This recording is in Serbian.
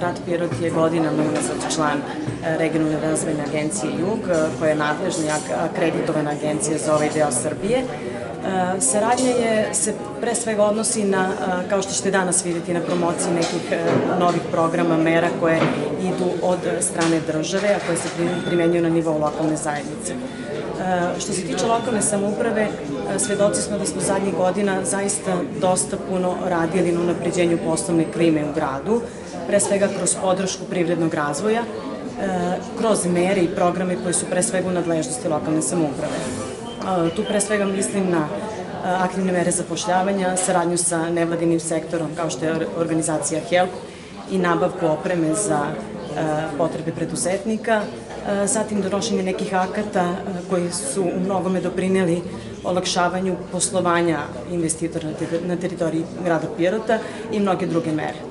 grad Pirot je godinama unazad član e, regionalne razvojne agencije Jug, e, koja je nadležna i akreditovana agencija za ovaj deo Srbije. E, saradnja je, se pre svega odnosi na, kao što ćete danas vidjeti, na promociji nekih novih programa, mera koje idu od strane države, a koje se primenjuju na nivou lokalne zajednice. Što se tiče lokalne samouprave, svedoci smo da smo zadnjih godina zaista dosta puno radili na unapređenju poslovne klime u gradu, pre svega kroz podršku privrednog razvoja, kroz mere i programe koji su pre svega u nadležnosti lokalne samouprave. Tu pre svega mislim na aktivne mere zapošljavanja, saradnju sa nevladinim sektorom kao što je organizacija HELP i nabavku opreme za potrebe preduzetnika, zatim donošenje nekih akata koji su u mnogome doprineli olakšavanju poslovanja investitora na teritoriji grada Pirota i mnoge druge mere.